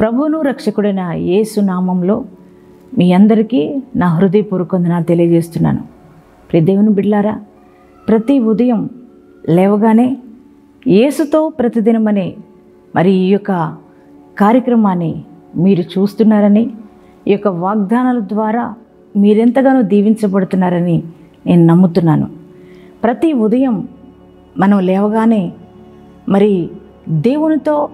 ప్రభువును రక్షకుడైన యేసు నామంలో మీ అందరికీ నా హృదయపూర్వక వందనాలు తెలియజేస్తున్నాను. ప్రియ దేవుని బిడ్లారా ప్రతి ఉదయం లేవగానే యేసుతో ప్రతిదినమనే మరి ఈ యొక్క కార్యక్రమాన్ని మీరు చూస్తున్నారని ఈ యొక్క వాగ్దానాల ద్వారా మీరెంతగానో దీవించబడుతున్నారని నేను నమ్ముతున్నాను. ప్రతి ఉదయం మనం లేవగానే మరి దేవునితో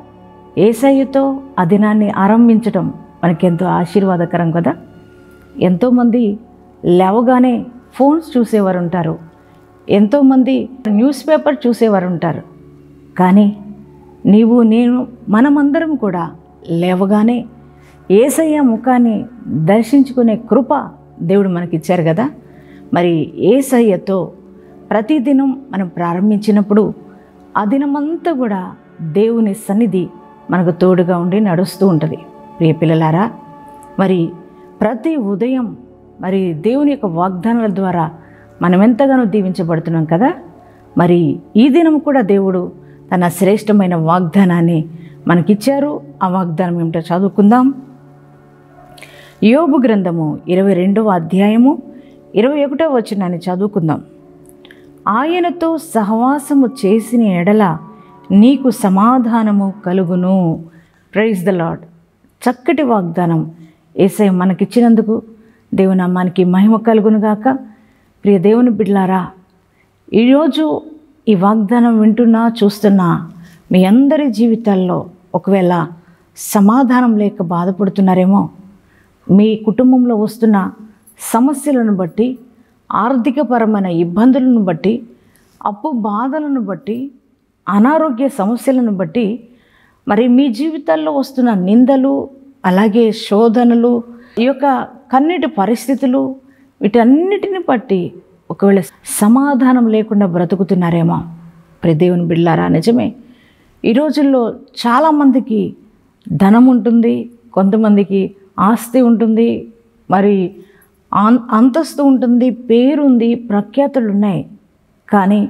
ఏసయ్యతో ఆ దినాన్ని ఆరంభించటం మనకెంతో ఆశీర్వాదకరం కదా? ఎంతోమంది లేవగానే ఫోన్స్ చూసేవారు ఉంటారు ఎంతోమంది న్యూస్ పేపర్ చూసేవారు ఉంటారు కానీ నీవు నేను మనమందరం కూడా లేవగానే ఏసయ్య ముఖాన్ని దర్శించుకునే కృప దేవుడు మనకిచ్చారు కదా? మరి ఏసయ్యతో ప్రతిదినం మనం ప్రారంభించినప్పుడు ఆ దినమంతా కూడా దేవుని సన్నిధి మనకు తోడుగా ఉండి నడుస్తూ ఉంటుంది. ప్రియ పిల్లలారా మరి ప్రతి ఉదయం మరి దేవుని యొక్క వాగ్దానాల ద్వారా మనం ఎంతగానో దీవించబడుతున్నాం కదా? మరి ఈ దినం కూడా దేవుడు తన శ్రేష్టమైన వాగ్దానాన్ని మనకిచ్చారు. ఆ వాగ్దానం ఏమిటో చదువుకుందాం. యోబు గ్రంథము ఇరవై రెండవ అధ్యాయము ఇరవై ఒకటో వచ్చినాన్ని చదువుకుందాం. ఆయనతో సహవాసము చేసిన ఎడల నీకు సమాధానము కలుగును. ప్రైజ్ ద లాడ్ చక్కటి వాగ్దానం ఏసై మనకిచ్చినందుకు దేవుని అమ్మానికి మహిమ కలుగునుగాక ప్రియ దేవుని బిడ్లారా ఈరోజు ఈ వాగ్దానం వింటున్నా చూస్తున్నా మీ అందరి జీవితాల్లో ఒకవేళ సమాధానం లేక బాధపడుతున్నారేమో మీ కుటుంబంలో వస్తున్న సమస్యలను బట్టి ఆర్థికపరమైన ఇబ్బందులను బట్టి అప్పు బాధలను బట్టి అనారోగ్య సమస్యలను బట్టి మరి మీ జీవితాల్లో వస్తున్న నిందలు అలాగే శోధనలు ఈ యొక్క కన్నీటి పరిస్థితులు వీటన్నిటిని బట్టి ఒకవేళ సమాధానం లేకుండా బ్రతుకుతున్నారేమో. ప్రదేవుని దేవుని నిజమే. ఈ రోజుల్లో చాలామందికి ధనం ఉంటుంది కొంతమందికి ఆస్తి ఉంటుంది మరి అంతస్తు ఉంటుంది పేరుంది ప్రఖ్యాతులు ఉన్నాయి. కానీ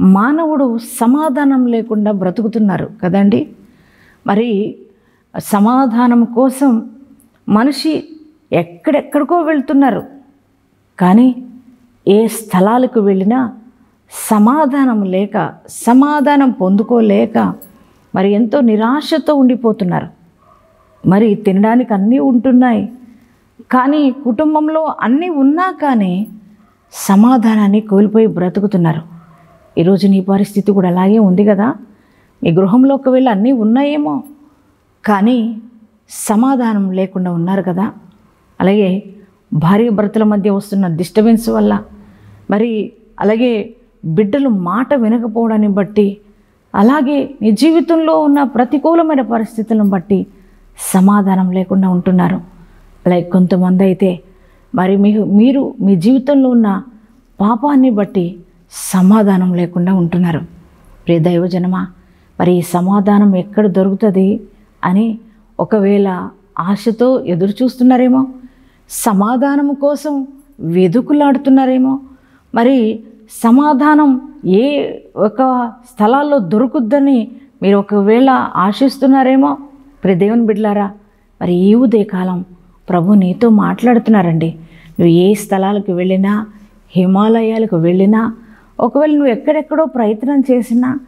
మానవుడు సమాధానం లేకుండా బ్రతుకుతున్నారు కదండి? మరి సమాధానం కోసం మనిషి ఎక్కడెక్కడికో వెళ్తున్నారు. కానీ ఏ స్థలాలకు వెళ్ళినా సమాధానం లేక సమాధానం పొందుకోలేక మరి ఎంతో నిరాశతో ఉండిపోతున్నారు. మరి తినడానికి అన్నీ ఉంటున్నాయి. కానీ కుటుంబంలో అన్నీ ఉన్నా కానీ సమాధానాన్ని కోల్పోయి బ్రతుకుతున్నారు. ఈరోజు నీ పరిస్థితి కూడా అలాగే ఉంది కదా? మీ గృహంలో ఒకవేళ అన్నీ ఉన్నాయేమో కానీ సమాధానం లేకుండా ఉన్నారు కదా? అలాగే భార్య భర్తల మధ్య వస్తున్న డిస్టర్బెన్స్ వల్ల మరి అలాగే బిడ్డలు మాట వినకపోవడాన్ని బట్టి అలాగే నీ జీవితంలో ఉన్న ప్రతికూలమైన పరిస్థితులను బట్టి సమాధానం లేకుండా ఉంటున్నారు. అలాగే కొంతమంది అయితే మరి మీ మీరు మీ జీవితంలో ఉన్న పాపాన్ని బట్టి సమాధానం లేకుండా ఉంటున్నారు. ప్రియ దైవజనమా మరి ఈ సమాధానం ఎక్కడ దొరుకుతుంది అని ఒకవేళ ఆశతో ఎదురు చూస్తున్నారేమో సమాధానం కోసం వెదుకులాడుతున్నారేమో మరి సమాధానం ఏ ఒక స్థలాల్లో దొరుకుద్దని మీరు ఒకవేళ ఆశిస్తున్నారేమో ప్రి దేవుని బిడ్లారా మరి ఈ ఉదయకాలం ప్రభు నీతో మాట్లాడుతున్నారండి. నువ్వు ఏ స్థలాలకు వెళ్ళినా హిమాలయాలకు వెళ్ళినా ఒకవేళ నువ్వు ఎక్కడెక్కడో ప్రయత్నం చేసినా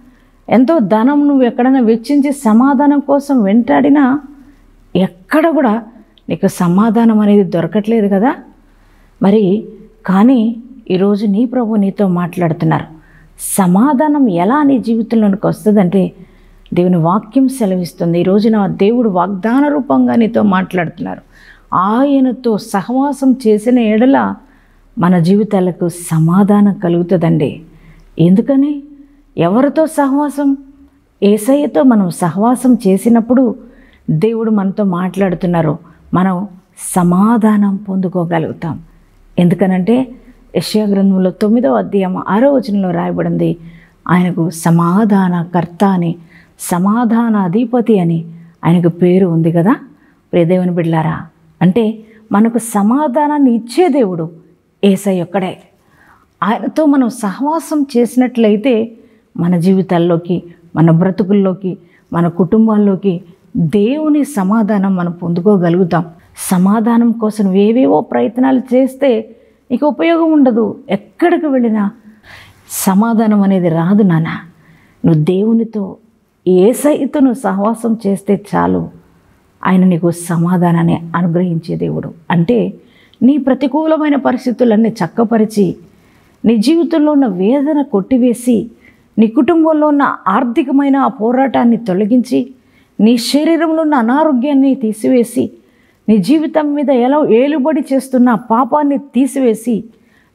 ఎంతో ధనం నువ్వు ఎక్కడైనా వెచ్చించి సమాధానం కోసం వెంటాడినా ఎక్కడ కూడా నీకు సమాధానం అనేది దొరకట్లేదు కదా? మరి కానీ ఈరోజు నీ ప్రభు నీతో మాట్లాడుతున్నారు. సమాధానం ఎలా నీ జీవితంలోనికి వస్తుందంటే దేవుని వాక్యం సెలవిస్తుంది. ఈ రోజున దేవుడు వాగ్దాన రూపంగా నీతో మాట్లాడుతున్నారు. ఆయనతో సహవాసం చేసిన ఎడల మన జీవితాలకు సమాధానం కలుగుతుందండి. ఎందుకని? ఎవరితో సహవాసం? ఏసయ్యతో మనం సహవాసం చేసినప్పుడు దేవుడు మనతో మాట్లాడుతున్నారు. మనం సమాధానం పొందుకోగలుగుతాం. ఎందుకనంటే యెషయా గ్రంథంలో తొమ్మిదవ అధ్యాయం ఆరో వచనంలో రాయబడింది ఆయనకు సమాధానకర్త అని సమాధాన అధిపతి అని ఆయనకు పేరు ఉంది కదా. ప్రియదేవుని బిడ్లారా అంటే మనకు సమాధానాన్ని ఇచ్చే దేవుడు ఏసై ఒక్కడే. ఆయనతో మనం సహవాసం చేసినట్లయితే మన జీవితాల్లోకి మన బ్రతుకుల్లోకి మన కుటుంబాల్లోకి దేవుని సమాధానం మనం పొందుకోగలుగుతాం. సమాధానం కోసం ఏవేవో ప్రయత్నాలు చేస్తే నీకు ఉపయోగం ఉండదు. ఎక్కడికి వెళ్ళినా సమాధానం అనేది రాదు నాన్న. నువ్వు దేవునితో ఏసైతో నువ్వు సహవాసం చేస్తే చాలు. ఆయన నీకు సమాధానాన్ని అనుగ్రహించే దేవుడు. అంటే నీ ప్రతికూలమైన పరిస్థితులన్నీ చక్కపరిచి నీ జీవితంలో ఉన్న వేదన కొట్టివేసి నీ కుటుంబంలో ఉన్న ఆర్థికమైన ఆ పోరాటాన్ని తొలగించి నీ శరీరంలో ఉన్న అనారోగ్యాన్ని తీసివేసి నీ జీవితం మీద ఎలా ఏలుబడి చేస్తున్న పాపాన్ని తీసివేసి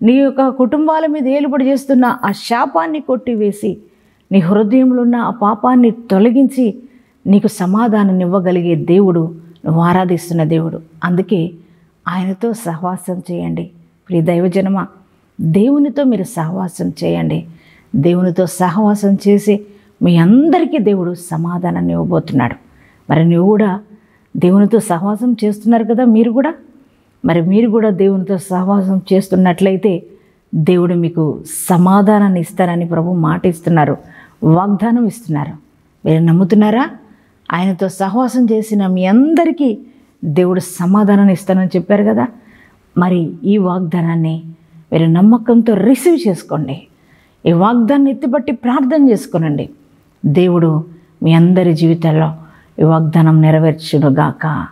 నీ యొక్క కుటుంబాల మీద ఏలుబడి చేస్తున్న ఆ శాపాన్ని కొట్టివేసి నీ హృదయంలో ఉన్న ఆ పాపాన్ని తొలగించి నీకు సమాధానం ఇవ్వగలిగే దేవుడు నువ్వు ఆరాధిస్తున్న దేవుడు. అందుకే ఆయనతో సహవాసం చేయండి. ప్రియ దైవజనమ దేవునితో మీరు సహవాసం చేయండి. దేవునితో సహవాసం చేసి మీ అందరికీ దేవుడు సమాధానాన్ని ఇవ్వబోతున్నాడు. మరి నువ్వు కూడా దేవునితో సహవాసం చేస్తున్నారు కదా మీరు కూడా? మరి మీరు కూడా దేవునితో సహవాసం చేస్తున్నట్లయితే దేవుడు మీకు సమాధానాన్ని ఇస్తారని ప్రభు మాట ఇస్తున్నారు వాగ్దానం ఇస్తున్నారు. మీరు నమ్ముతున్నారా? ఆయనతో సహవాసం చేసిన మీ అందరికీ దేవుడు సమాధానాన్ని ఇస్తానని చెప్పారు కదా. మరి ఈ వాగ్దానాన్ని మీరు నమ్మకంతో రిసీవ్ చేసుకోండి. ఈ వాగ్దాన్ని ఎత్తిపట్టి ప్రార్థన చేసుకోనండి. దేవుడు మీ అందరి జీవితాల్లో ఈ వాగ్దానం నెరవేర్చునుగాక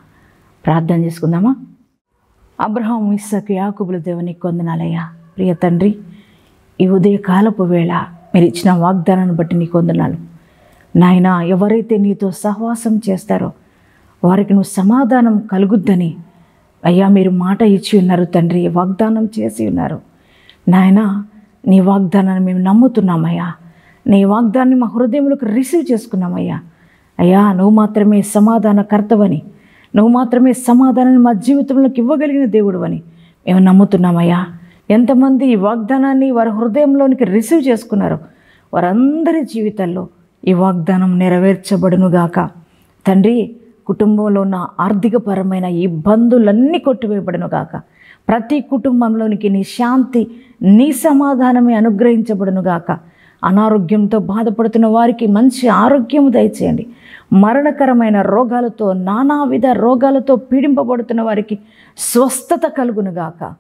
ప్రార్థన చేసుకుందామా? అబ్రహం ఇస్సకు యాకుబుల దేవుని కొందనాలయ్యా ప్రియ తండ్రి ఈ ఉదయకాలపు వేళ మీరు ఇచ్చిన వాగ్దానాన్ని బట్టి నీకు వందనాలు. నాయన ఎవరైతే నీతో సహవాసం చేస్తారో వారికి నువ్వు సమాధానం కలుగుద్దని. అయ్యా మీరు మాట ఇచ్చి ఉన్నారు తండ్రి వాగ్దానం చేసి ఉన్నారు. నాయన నీ వాగ్దానాన్ని మేము నమ్ముతున్నామయ్యా. నీ వాగ్దాన్ని మా హృదయంలోకి రిసీవ్ చేసుకున్నామయ్యా. అయ్యా నువ్వు మాత్రమే సమాధానకర్తవని నువ్వు మాత్రమే సమాధానాన్ని మా జీవితంలోకి ఇవ్వగలిగిన దేవుడు అని మేము నమ్ముతున్నామయ్యా. ఎంతమంది ఈ వాగ్దానాన్ని వారి హృదయంలోనికి రిసీవ్ చేసుకున్నారో వారందరి జీవితాల్లో ఈ వాగ్దానం నెరవేర్చబడునుగాక. తండ్రి కుటుంబంలో ఉన్న ఆర్థికపరమైన ఇబ్బందులన్నీ కొట్టివేయబడునుగాక ప్రతి కుటుంబంలోనికి నీ శాంతి నీ సమాధానమే అనుగ్రహించబడునుగాక అనారోగ్యంతో బాధపడుతున్న వారికి మంచి ఆరోగ్యం దయచేయండి. మరణకరమైన రోగాలతో నానావిధ రోగాలతో పీడింపబడుతున్న వారికి స్వస్థత కలుగునుగాక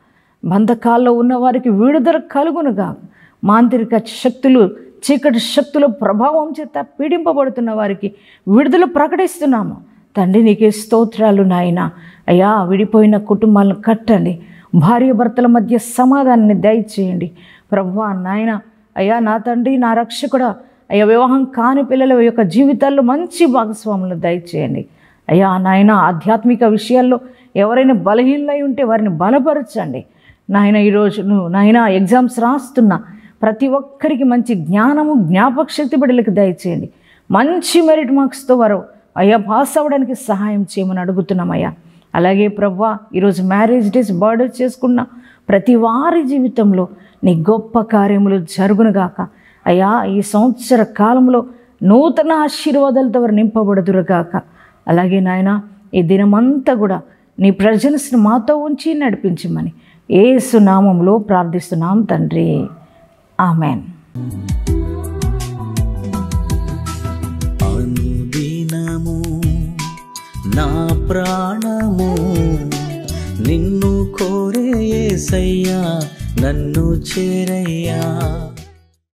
బంధకాల్లో ఉన్న వారికి విడుదల కలుగునుగా మాంత్రిక శక్తులు చీకటి శక్తుల ప్రభావం చేత పీడింపబడుతున్న వారికి విడుదల ప్రకటిస్తున్నాము. తండ్రి నీకే స్తోత్రాలు నాయన. అయ్యా విడిపోయిన కుటుంబాలను కట్టండి. భార్య భర్తల మధ్య సమాధానాన్ని దయచేయండి. ప్రభువా నాయన అయ్యా నా తండ్రి నా రక్షకుడా. అయ్యా వివాహం కాని పిల్లల యొక్క జీవితాల్లో మంచి భాగస్వాములు దయచేయండి. అయ్యా నాయన ఆధ్యాత్మిక విషయాల్లో ఎవరైనా బలహీనలై ఉంటే వారిని బలపరచండి. నాయన ఈరోజు నువ్వు నాయన ఎగ్జామ్స్ రాస్తున్నా. ప్రతి ఒక్కరికి మంచి జ్ఞానము జ్ఞాపక శక్తి బిడ్డలకు దయచేయండి. మంచి మెరిట్ మార్క్స్తో వారు అయ్యా పాస్ అవ్వడానికి సహాయం చేయమని అడుగుతున్నామయ్యా అలాగే ప్రవ్వా ఈరోజు మ్యారేజ్ డేస్ బర్త్డే చేసుకున్న ప్రతి వారి జీవితంలో నీ గొప్ప కార్యములు జరుగునుగాక అయ్యా ఈ సంవత్సర కాలంలో నూతన ఆశీర్వాదాలతో వారు నింపబడుదురుగాక అలాగే నాయన ఈ దినమంతా కూడా నీ ప్రజెన్స్ని మాతో ఉంచి నడిపించమని ఏసునామంలో ప్రార్థిస్తున్నాం తండ్రి. ఆమెన్. నా ప్రాణము. నిన్ను కోరే యేసయ్యా నన్ను చేరయ్యా.